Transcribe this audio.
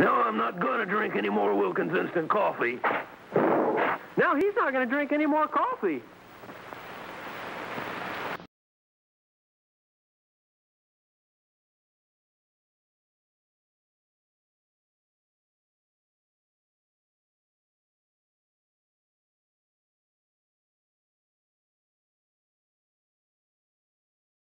No, I'm not going to drink any more Wilkins instant coffee. No, he's not going to drink any more coffee.